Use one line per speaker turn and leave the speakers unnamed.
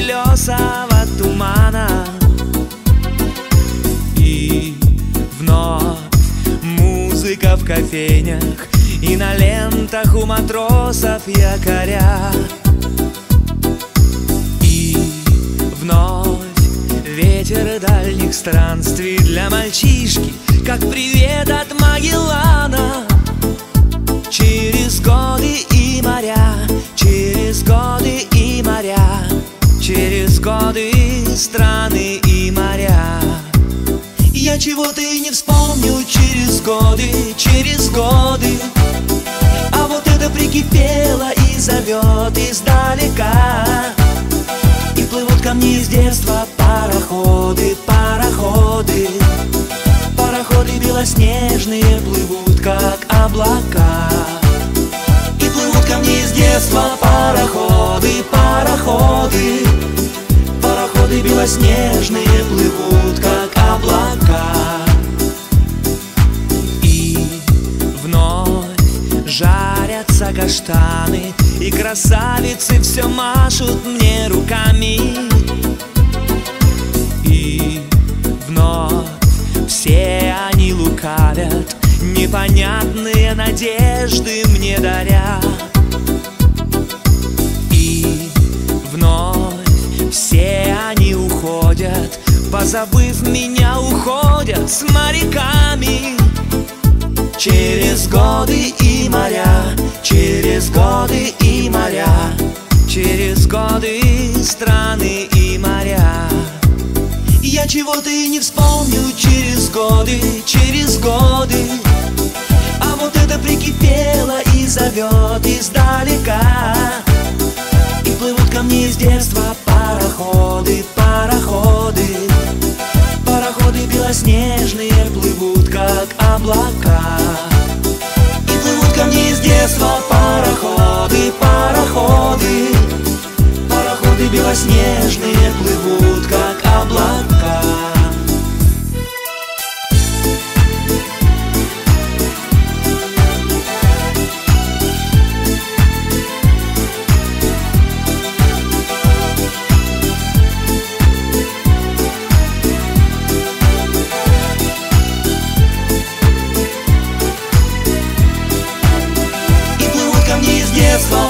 белесого тумана. И вновь музыка в кофейнях И на лентах у матросов якоря. И вновь ветер дальних странствий Для мальчишки, как привет от Магеллана. Через годы и моря, через годы через годы страны и моря. Я чего-то и не вспомню через годы, через годы. А вот это прикипело и зовет издалека. И плывут ко мне из детства пароходы, пароходы. Пароходы белоснежные плывут, как облака И плывут ко мне из детства пароходы, пароходы белоснежные плывут, как облака И вновь жарятся каштаны И красавицы все машут мне руками И вновь все они лукавят, непонятные надежды мне даря. Позабыв меня, уходят с моряками. Через годы и моря, через годы и моря, через годы страны и моря. Я чего-то и не вспомню через годы, через годы А вот это прикипело и зовет издалека И плывут ко мне из детства облака И плывут ко мне из детства пароходы, Yes,